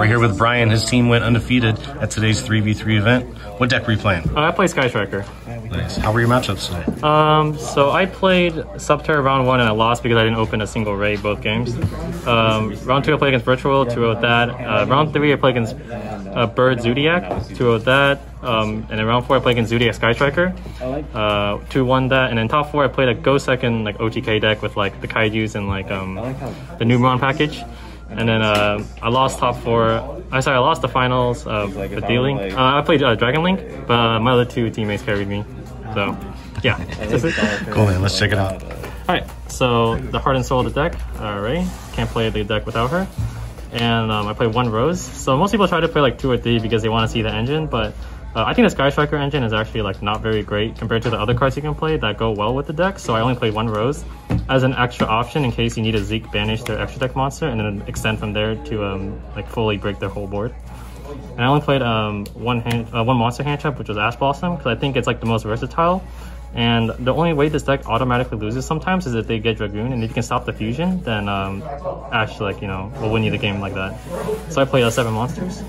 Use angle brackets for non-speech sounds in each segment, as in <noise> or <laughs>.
We're here with Brian. His team went undefeated at today's 3v3 event. What deck were you playing? Uh, I play Sky Striker. Nice. How were your matchups today? Um, so I played Subterra round one and I lost because I didn't open a single Raye both games. Um, round two I played against Virtual, 2 0 that. Uh, round three I played against uh, Bird Zodiac, 2 0 that. Um, and then round four I played against Zodiac Sky Striker, uh, 2 1 that. And then top four I played a Go Second like OTK deck with like the Kaijus and like um, the Numeron package. And then uh, I lost top four. I sorry, I lost the finals of the dealing. Uh, I played uh, Dragon Link, but uh, my other two teammates carried me. So, yeah. Cool, man. Let's check it out. Alright, so the heart and soul of the deck. Alright, can't play the deck without her. And um, I play one Roze. So most people try to play like two or three because they want to see the engine, but uh, I think the Sky Striker engine is actually like not very great compared to the other cards you can play that go well with the deck. So I only play one Roze as an extra option in case you need a Zeke banish their extra deck monster and then extend from there to um, like fully break their whole board. And I only played um, one hand, uh, one monster hand trap, which was Ash Blossom, because I think it's like the most versatile. And the only way this deck automatically loses sometimes is if they get Dragoon, and if you can stop the fusion, then um, Ash, like, you know, will win you the game like that. So I played uh, seven monsters.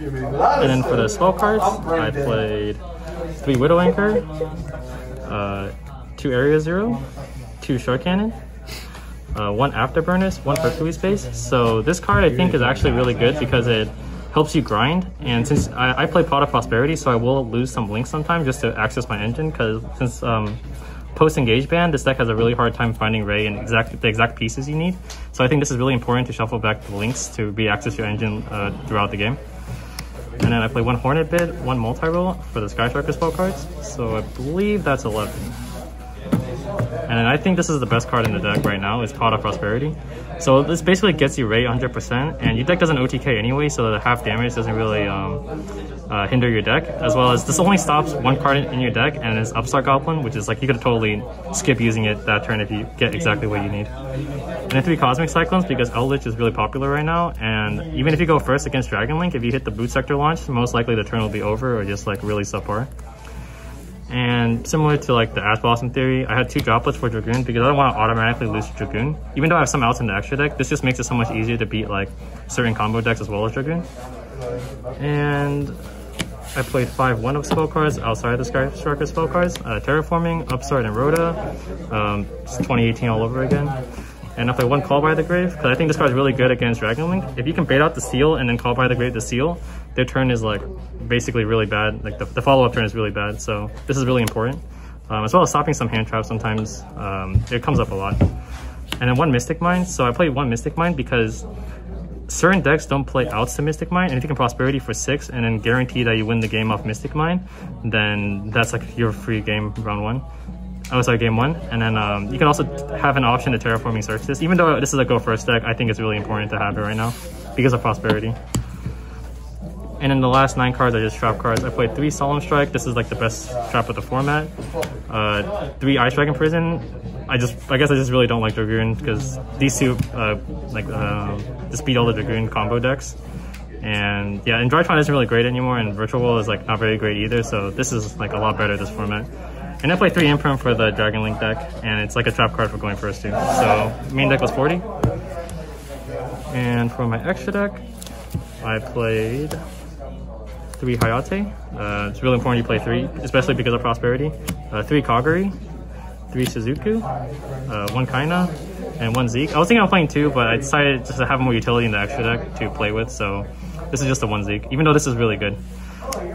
And then for the spell cards, I played three Widow Anchor, uh, two Area Zero, two Shark Cannon, uh, one Afterburners, one Hercules Base. So this card I think is actually really good because it helps you grind. And since I, I play Pot of Prosperity, so I will lose some links sometimes just to access my engine because since um, post engage ban, this deck has a really hard time finding Raye and exact the exact pieces you need. So I think this is really important to shuffle back the links to re-access your engine uh, throughout the game. And then I play one Hornet Bid, one Multirole for the Sky Striker spell cards. So I believe that's 11. And I think this is the best card in the deck right now, is Pot of Prosperity. So this basically gets you Raye 100%, and your deck doesn't OTK anyway, so the half damage doesn't really um, uh, hinder your deck, as well as this only stops one card in your deck, and is Upstart Goblin, which is like, you could totally skip using it that turn if you get exactly what you need. And then three Cosmic Cyclones, because Eldlich is really popular right now, and even if you go first against Dragon Link, if you hit the Boot Sector launch, most likely the turn will be over, or just like really subpar. And similar to like the Ash Blossom theory, I had two droplets for Dragoon because I don't want to automatically lose Dragoon. Even though I have some outs in the extra deck, this just makes it so much easier to beat like certain combo decks as well as Dragoon. And I played five one-up spell cards outside the Sky Striker spell cards. Uh, Terraforming, Upstart, and ROTA. Um, it's 2018 all over again. And I play one Call by the Grave, because I think this card is really good against Dragon Link. If you can bait out the seal and then Call by the Grave the seal, their turn is like basically really bad. Like the, the follow-up turn is really bad, so this is really important. Um, as well as stopping some hand traps sometimes. Um, it comes up a lot. And then one Mystic Mine. So I played one Mystic Mine because certain decks don't play outs to Mystic Mine, and if you can Prosperity for six and then guarantee that you win the game off Mystic Mine, then that's like your free game round one. Oh, sorry, game one. And then um, you can also have an option to Terraforming Search this. Even though this is a go first deck, I think it's really important to have it right now because of Prosperity. And then the last nine cards are just trap cards. I played three Solemn Strike. This is like the best trap of the format. Uh, three Ice Dragon Prison. I just, I guess I just really don't like Dragoon because these two, uh, like, uh, just beat all the Dragoon combo decks. And yeah, and Drytron isn't really great anymore, and Virtual World is like not very great either. So this is like a lot better this format. And I play three Imperm for the Dragon Link deck, and it's like a trap card for going first too. So main deck was 40. And for my extra deck, I played three Hayate. Uh, it's really important you play three, especially because of Prosperity. Uh, three Kagari, three Shizuku, uh, one Kaina, and one Zeke. I was thinking of playing two, but I decided just to have more utility in the extra deck to play with, so this is just a one Zeke, even though this is really good.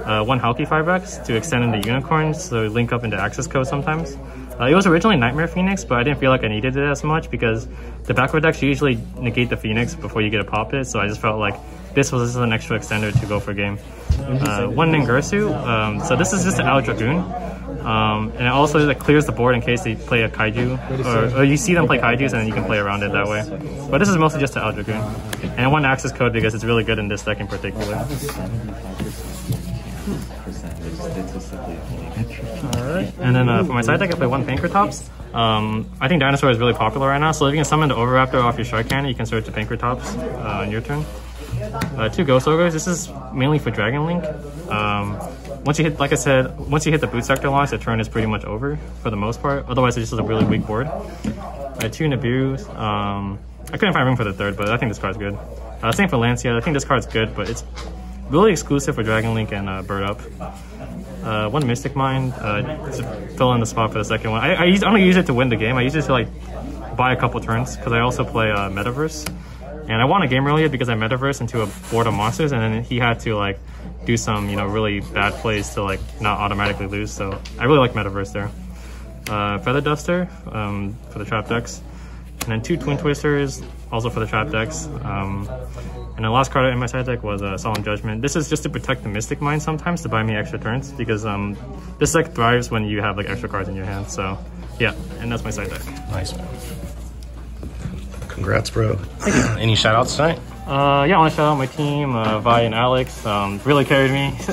Uh, one Halqifibrax to extend into Unicorns, so link up into access code sometimes. Uh, it was originally Nightmare Phoenix, but I didn't feel like I needed it as much because the backward decks usually negate the Phoenix before you get a pop it, so I just felt like this was just an extra extender to go for game. Uh, one Ningirsu, um, so this is just an out Dragoon. Um, and it also like, clears the board in case they play a Kaiju, or, or, you see them play Kaijus and then you can play around it that way. But this is mostly just to out Dragoon. And one access code because it's really good in this deck in particular. Alright, and then uh, for my side deck I play one Pankratops. Um, I think Dinosaur is really popular right now, so if you can summon the Oviraptor off your Shark Cannon, you can search the Pankratops uh, on your turn. Uh, two Ghost Ogres, this is mainly for Dragon Link. Um, once you hit, like I said, once you hit the Boot Sector launch, the turn is pretty much over for the most part. Otherwise, it's just a really weak board. Uh, two Nibiru, um, I couldn't find room for the third, but I think this card's good. Uh, same for Lancea. I think this card's good, but it's really exclusive for Dragon Link and uh, Bird Up. Uh, one Mystic Mine uh, to fill in the spot for the second one. I, I, use, I don't use it to win the game. I use it to like buy a couple turns because I also play uh, Metaverse. And I won a game earlier because I Metaverse into a board of monsters, and then he had to like do some you know really bad plays to like not automatically lose. So I really like Metaverse there. Uh, Feather Duster um, for the trap decks, and then two Twin Twisters also for the trap decks. Um, and the last card in my side deck was uh, Solemn Judgment. This is just to protect the Mystic Mine sometimes to buy me extra turns because um, this deck thrives when you have like extra cards in your hand. So yeah, and that's my side deck. Nice. Congrats, bro. Any shout outs tonight? Uh, yeah, I want to shout out my team, uh, Vi and Alex. Um, really carried me. <laughs>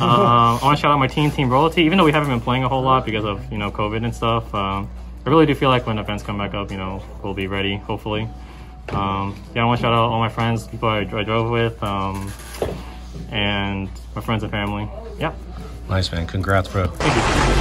um, I want to shout out my team, Team Royalty. Even though we haven't been playing a whole lot because of you know COVID and stuff, um, I really do feel like when events come back up, you know, we'll be ready. Hopefully. Um, yeah, I want to shout out all my friends, people I, I drove with, um, and my friends and family. Yeah. Nice, man. Congrats, bro. Thank you.